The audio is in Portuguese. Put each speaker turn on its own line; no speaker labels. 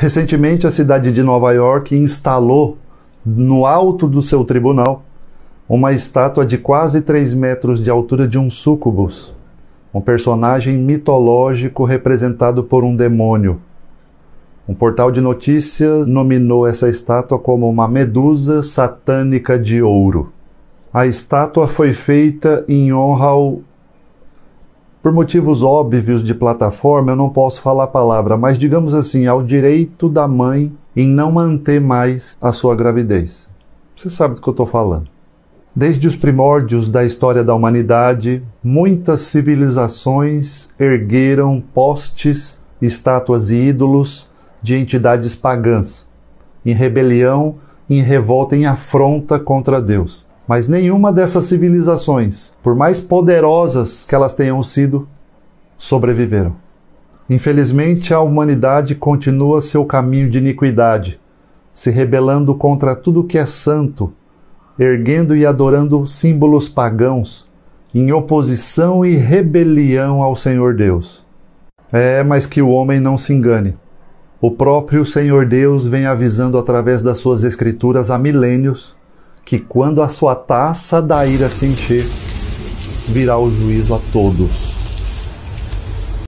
Recentemente, a cidade de Nova York instalou no alto do seu tribunal uma estátua de quase 3 metros de altura de um súcubus, um personagem mitológico representado por um demônio. Um portal de notícias nominou essa estátua como uma medusa satânica de ouro. A estátua foi feita em honra ao por motivos óbvios de plataforma, eu não posso falar a palavra, mas digamos assim, ao direito da mãe em não manter mais a sua gravidez. Você sabe do que eu estou falando. Desde os primórdios da história da humanidade, muitas civilizações ergueram postes, estátuas e ídolos de entidades pagãs, em rebelião, em revolta, em afronta contra Deus. Mas nenhuma dessas civilizações, por mais poderosas que elas tenham sido, sobreviveram. Infelizmente, a humanidade continua seu caminho de iniquidade, se rebelando contra tudo que é santo, erguendo e adorando símbolos pagãos, em oposição e rebelião ao Senhor Deus. É, mas que o homem não se engane. O próprio Senhor Deus vem avisando através das suas escrituras há milênios que quando a sua taça da ira se encher, virá o juízo a todos.